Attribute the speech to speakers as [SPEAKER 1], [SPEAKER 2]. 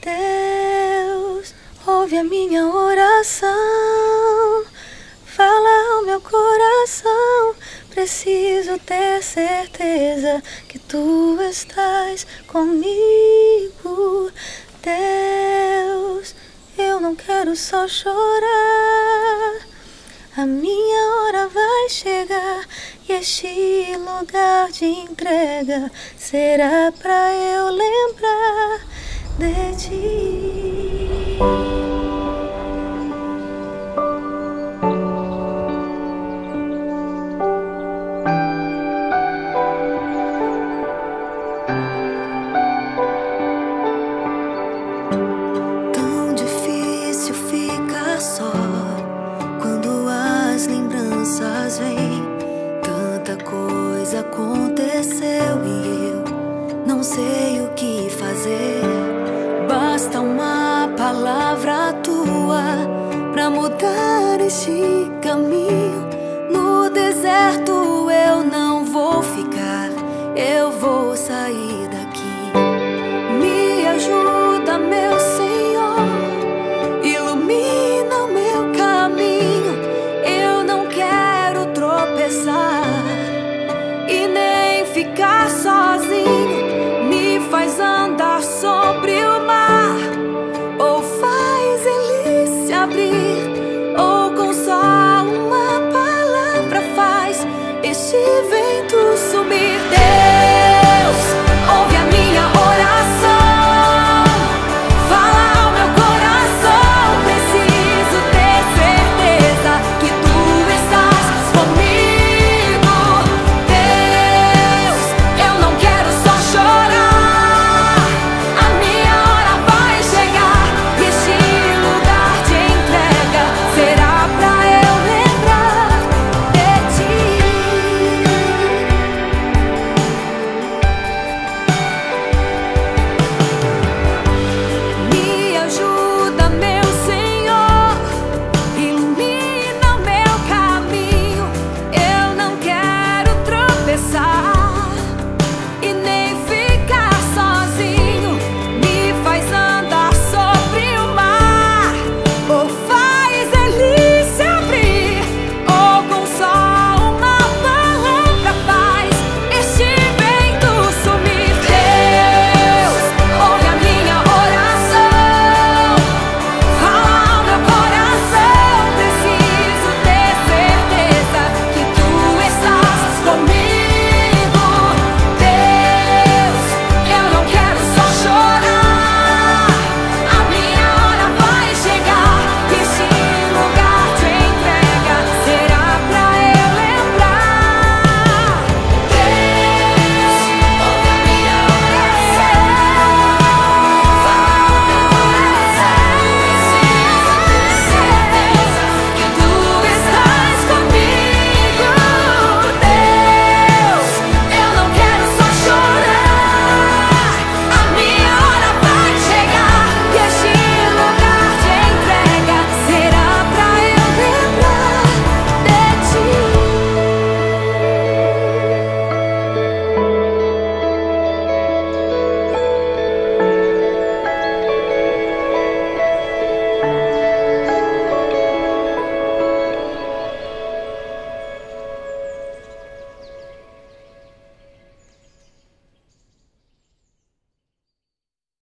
[SPEAKER 1] Deus, ouve a minha oração. Fala ao meu coração. Preciso ter certeza que tu estás comigo. Deus, eu não quero só chorar. A minha hora vai chegar e este lugar de entrega será pra eu lembrar
[SPEAKER 2] Tão difícil ficar só quando as lembranças vêm. Tanta coisa aconteceu e eu não sei o que fazer. Palavra tua pra mudar este caminho. No deserto eu não vou ficar, eu vou sair daqui. Me ajuda, meu abrir, ou com só uma palavra faz este vento sumir. Deus,